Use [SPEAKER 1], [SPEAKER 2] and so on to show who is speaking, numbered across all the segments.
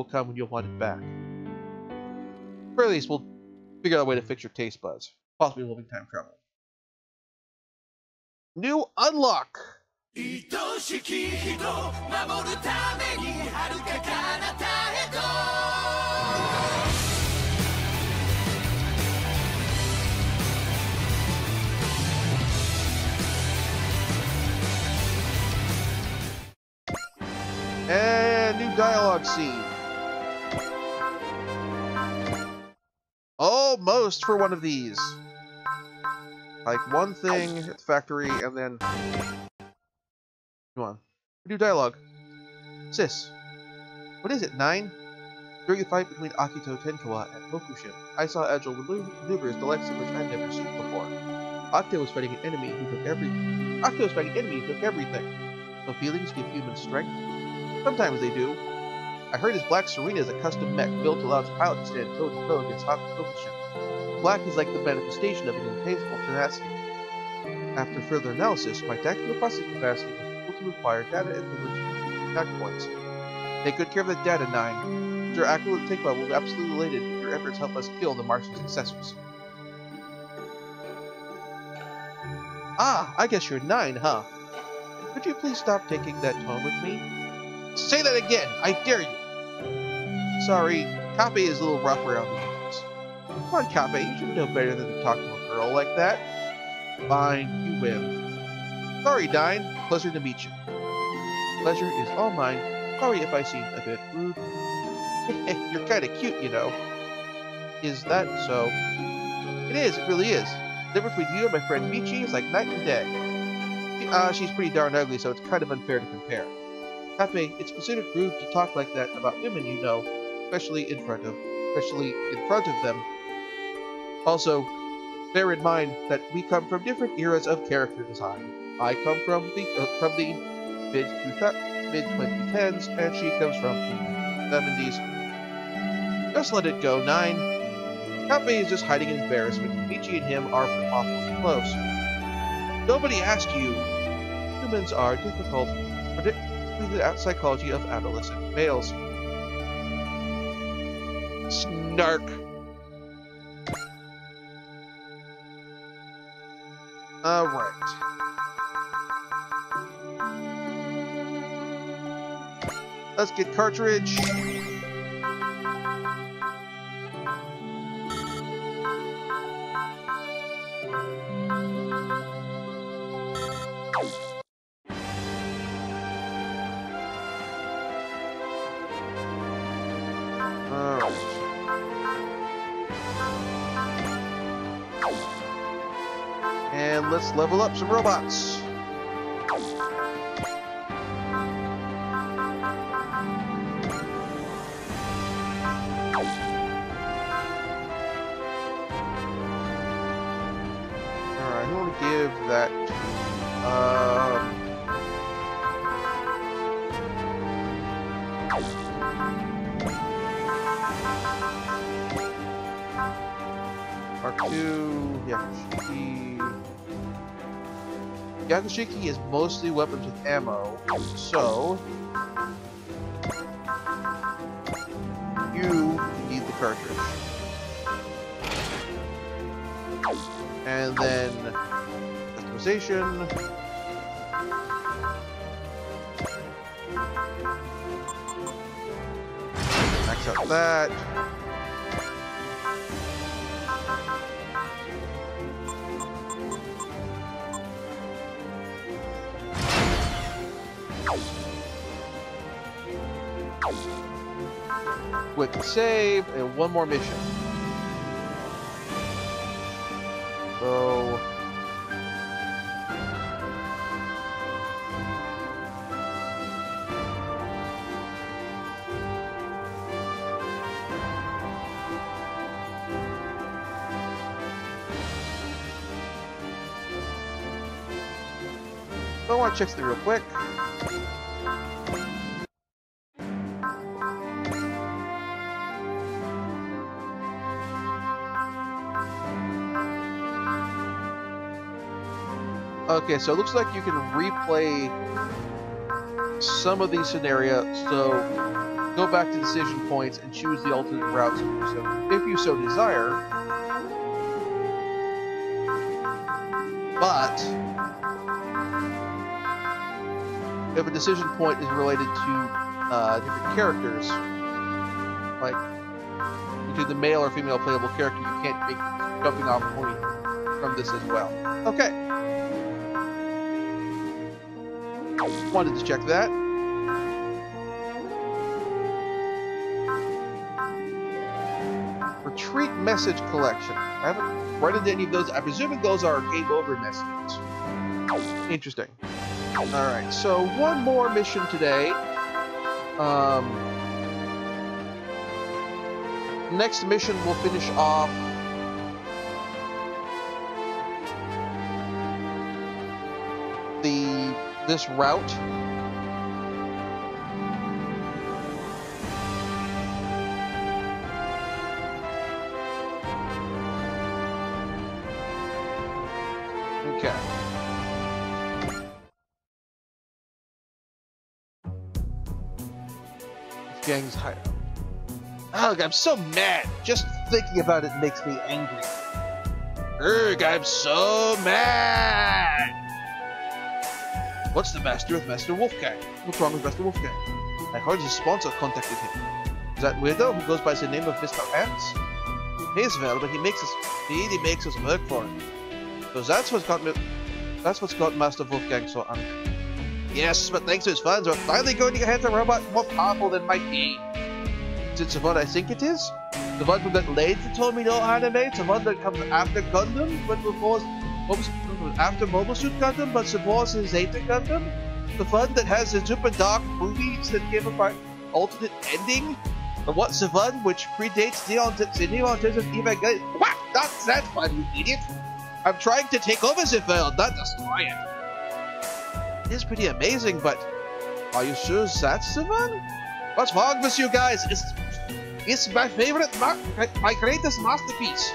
[SPEAKER 1] will come when you'll want it back. Or at least we'll figure out a way to fix your taste buds, possibly living time travel. New unlock! And new dialogue scene. Almost for one of these. Like one thing at the factory and then... Come on. New dialogue. Sis. What is it, Nine? During the fight between Akito Tenkawa and Hokushin, I saw agile maneuvers the likes of which I've never seen before. Akito was fighting an enemy who took every... Akito was fighting an enemy who took everything. So feelings give human strength? Sometimes they do. I heard his Black Sarena is a custom mech built to allow its pilot to stand toe-to-toe against Hokushin. Black is like the manifestation of an intangible tenacity. After further analysis, my tactical processing capacity was able to acquire data and privilege attack points. Take good care of that data, Nine. Your accurate takeout will be absolutely elated if your efforts help us kill the Martian successors. Ah, I guess you're Nine, huh? Could you please stop taking that tone with me? Say that again! I dare you! Sorry, Kappe is a little rough around the edges. Come on, Kappe, you should know better than to talk to a girl like that. Fine, you win. Sorry, Dine. Pleasure to meet you. Pleasure is all mine. Sorry if I seem a bit rude. You're kinda cute, you know. Is that so? It is, it really is. The difference between you and my friend Michi is like night and day. Uh, she's pretty darn ugly, so it's kind of unfair to compare. Kappe, it's considered rude to talk like that about women you know, especially in front of, especially in front of them. Also, bear in mind that we come from different eras of character design. I come from the uh, from the mid mid 2010s, and she comes from the 70s. Just let it go, Nine. Kappe is just hiding in embarrassment. Michi and him are awfully close. Nobody asked you. Humans are difficult, particularly the psychology of adolescent males. Snark. Alright. Let's get cartridge. Let's level up some robots. Alright, who want to give that? Um, Mark two, Yakushiki. Yakushiki is mostly weapons with ammo, so you need the cartridge. And then customization. Max out that. Quick save and one more mission. So I want to check something real quick. Okay, so it looks like you can replay some of these scenarios. So go back to decision points and choose the alternate routes if you so, if you so desire. But if a decision point is related to uh, different characters, like into the male or female playable character, you can't make jumping off point from this as well. Okay. Wanted to check that. Retreat message collection. I haven't read into any of those. I'm presuming those are game over messages. Interesting. Alright, so one more mission today. Um, next mission we'll finish off this route. Okay. Gang's hideout. Ugh, oh, I'm so mad. Just thinking about it makes me angry. Ugh, I'm so mad. What's the master with Master Wolfgang? What's wrong with Master Wolfgang? I heard his sponsor contacted him. Is that weirdo who goes by the name of Mr. Ants? Pays well, but he makes us he really makes us work for him. So that's what's got me that's what's got Master Wolfgang so angry. Yes, but thanks to his fans, we're finally going to get a robot more powerful than Might Gaine. Is it the one I think it is? The one from that lady told me no anime? The one that comes after Gundam, but before after Mobile Suit Gundam, but supports his Zeta Gundam? The one that has the super dark movies that give a alternate ending? The what's the one which predates Neon, Neon Genesis Evangelion? What? Not that one, you idiot! I'm trying to take over the world, not destroy it. It is pretty amazing, but are you sure that's the one? What's wrong with you guys? It's, it's my favorite, my greatest masterpiece.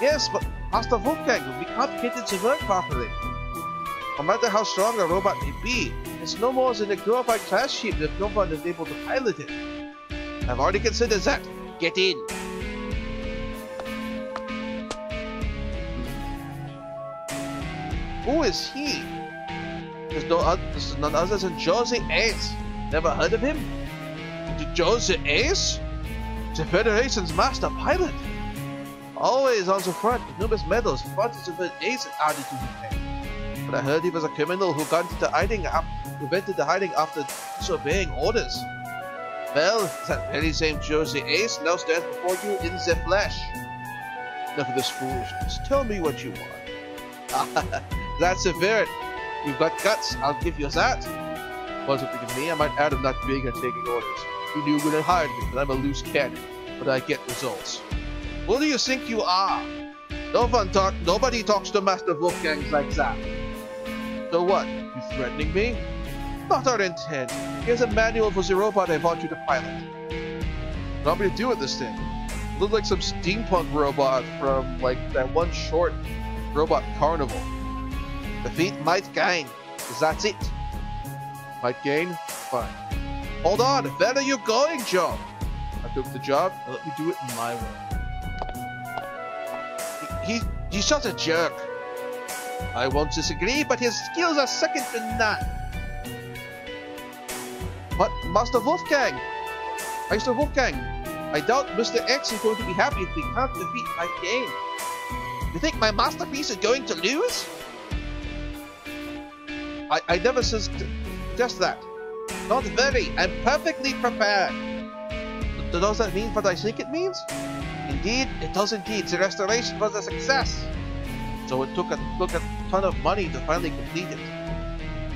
[SPEAKER 1] Yes, but Master Wolfgang, we can't get it to work properly. No matter how strong a robot may be, it's no more than a glorified class ship if no one is able to pilot it. I've already considered that. Get in. Who is he? There's no other, there's none other than Jose Ace. Never heard of him? Jose Ace? The Federation's master pilot. Always on the front with numerous medals, of an ace added to. But I heard he was a criminal who got into hiding up, prevented the hiding after disobeying orders. Well, that very same Jose Ace now stands before you in the flesh. Enough of this foolishness. Tell me what you want. That's a it. You've got guts, I'll give you that. Wasn't thinking me, I might add him not being and taking orders. You knew when to hide me, but I'm a loose cannon. But I get results. Who do you think you are? No one talk nobody talks to Master Wolfgangs like that. So what? You threatening me? Not our intent. Here's a manual for the robot I want you to pilot. What want me to do with this thing? Look like some steampunk robot from like that one short robot carnival. Defeat Might Gaine. Is that it? Might Gaine? Fine. Hold on, where are you going, Joe? I took the job, let me do it my way. He, he's such a jerk. I won't disagree, but his skills are second to none. But Master Wolfgang, Master Wolfgang, I doubt Mr. X is going to be happy if we can't defeat Might Gaine. You think my masterpiece is going to lose? I, I never suggest that. Not very. I'm perfectly prepared. Does that mean what I think it means? Indeed, it does indeed. The restoration was a success. So it took a, took a ton of money to finally complete it.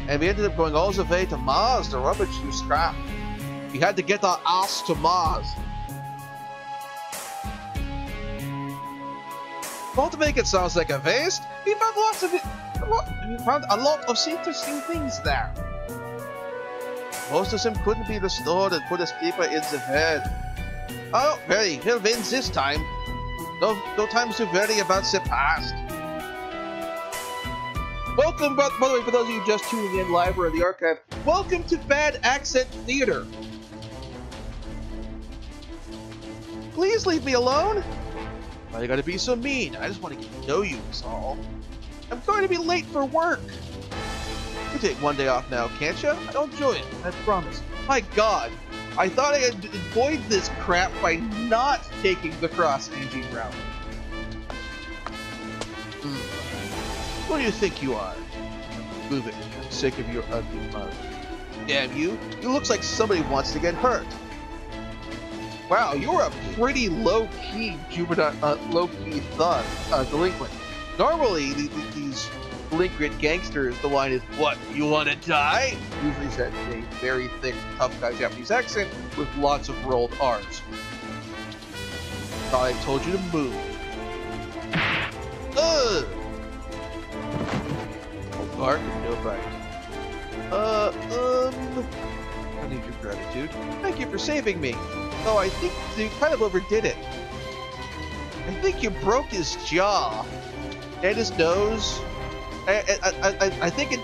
[SPEAKER 1] And we ended up going all the way to Mars to rummage through scrap. We had to get our ass to Mars. Not to make it sound like a waste, we found lots of it. We found a lot of interesting things there. Most of them couldn't be restored and put us deeper in the head. Oh, very, he'll win this time. No, no time to worry about the past. Welcome, by, by the way, for those of you just tuning in live or in the archive, welcome to Bad Accent Theater. please leave me alone? Why you gotta be so mean? I just want to get to know you, is all. I'm going to be late for work. You take one day off now, can't you? I'll enjoy it, I promise. My god, I thought I had avoided this crap by not taking the cross-engine route. Mm. Who do you think you are? Move it. I'm sick of your ugly mug. Damn you. You looks like somebody wants to get hurt. Wow, you're a pretty low-key uh, low-key thug, uh, delinquent. Normally, these delinquent gangsters, the line is, "What? You want to die?" Usually said in a very thick, tough guy Japanese accent with lots of rolled R's. Thought I told you to move. Ugh. Bark, no bite. Uh, um, I need your gratitude. Thank you for saving me. Though I think you kind of overdid it. I think you broke his jaw and nose. I, I, I, I think it.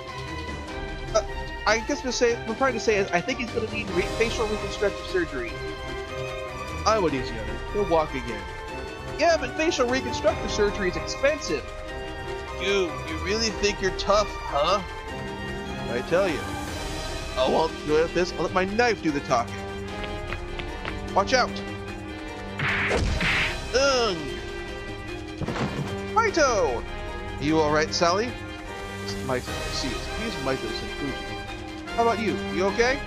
[SPEAKER 1] Uh, I guess to say, I'm trying to say is, I think he's going to need re facial reconstructive surgery. I would easy on it. He'll walk again. Yeah, but facial reconstructive surgery is expensive. You, you really think you're tough, huh? I tell you. I won't do it this. I'll let my knife do the talking. Watch out! Ugh! You alright, Sally? Maito, see, he's Maito Senkuji. How about you? You okay?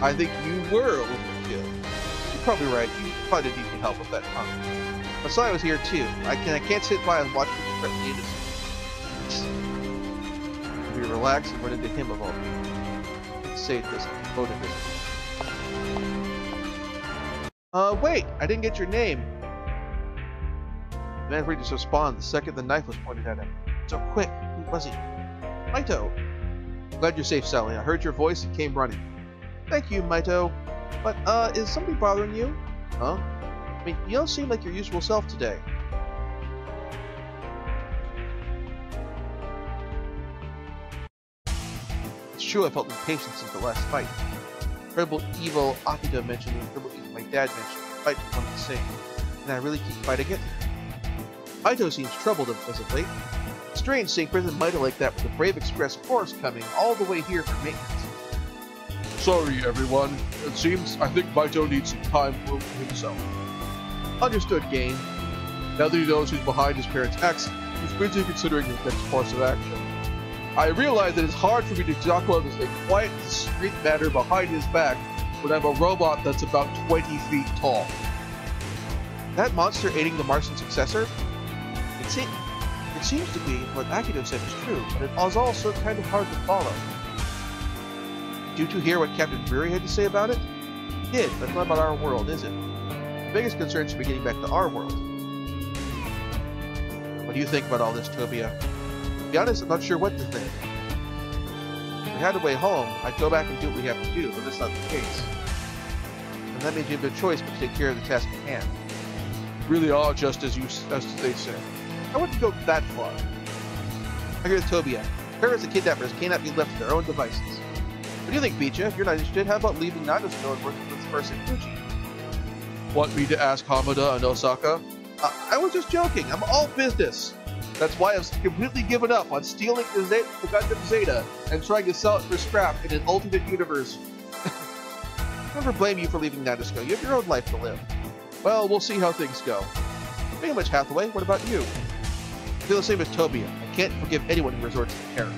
[SPEAKER 1] I think you were overkill. You're probably right. You probably didn't need help with that punk. Masai was here too. I can I can't sit by and watch you threaten the innocent. We relax and run into him of all people. Say this motivated. Uh, wait! I didn't get your name. The man ready to the second the knife was pointed at him. So quick! Who was he? Maito! Glad you're safe, Sally. I heard your voice and came running. Thank you, Maito. But, uh, is somebody bothering you? Huh? I mean, you don't seem like your usual self today. It's true I felt impatient since the last fight. Incredible evil Akito mentioned the incredible evil my dad mentioned. The fight becomes the same. And I really keep fighting it? Maito seems troubled as of late. Strange seeing President Maito like that with the Brave Express force coming all the way here for maintenance.
[SPEAKER 2] Sorry, everyone. It seems I think Maito needs some time for himself.
[SPEAKER 1] Understood, Game.
[SPEAKER 2] Now that he knows who's behind his parents' accident, he's busy considering his next course of action. I realize that it's hard for me to talk about this a quiet, discreet matter behind his back when I'm a robot that's about 20 feet tall.
[SPEAKER 1] That monster aiding the Martian successor? It, se it seems to be what Akito said is true, but it is also kind of hard to follow. Did you hear what Captain Drury had to say about it? He did, but not about our world, is it? The biggest concern should be getting back to our world. What do you think about all this, Tobia? To be honest, I'm not sure what to think. If we had a way home, I'd go back and do what we have to do, but that's not the case. And that means you have no choice but to take care of the task at hand.
[SPEAKER 2] Really are just as you as they say.
[SPEAKER 1] I wouldn't go that far. I agree with Tobia. Parents and kidnappers cannot be left to their own devices. What do you think, Beecha? If you're not interested, how about leaving Nagosto and working with this person, Fuji?
[SPEAKER 2] Want me to ask Hamada and Osaka?
[SPEAKER 1] Uh, I was just joking. I'm all business. That's why I've completely given up on stealing the, Zeta, the Gundam Zeta and trying to sell it for scrap in an alternate universe. I'll never blame you for leaving Nadesico. You have your own life to live.
[SPEAKER 2] Well, we'll see how things go.
[SPEAKER 1] Pretty much Hathaway, what about you? Feel the same as Tobia. I can't forgive anyone who resorts to terror.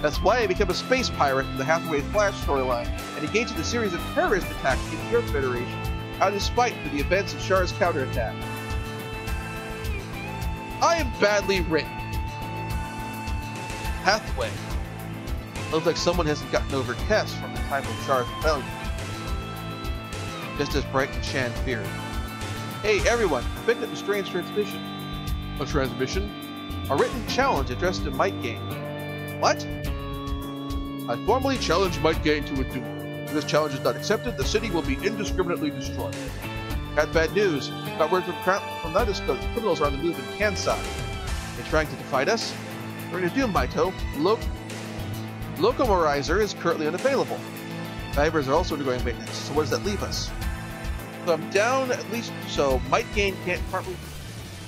[SPEAKER 1] That's why I became a space pirate in the Hathaway Flash storyline and engaged in a series of terrorist attacks against the Earth Federation out of spite for the events of Char's counterattack. I am badly written. Hathaway. Looks like someone hasn't gotten over Quess from the time of Char's rebellion. Just as Bright and Shan feared. Hey everyone, picked up a strange transmission.
[SPEAKER 2] A transmission?
[SPEAKER 1] A written challenge addressed to Might Gaine. What?
[SPEAKER 2] I formally challenge Might Gaine to a duel. If this challenge is not accepted, the city will be indiscriminately destroyed.
[SPEAKER 1] Got bad news. Got word from, from Nadesico. Criminals are on the move in Kansai. They're trying to defeat us. We're going to do Maito. Lo Locomorizer is currently unavailable. Divers are also undergoing maintenance, so where does that leave us? So I'm down at least so Might Gaine can't partly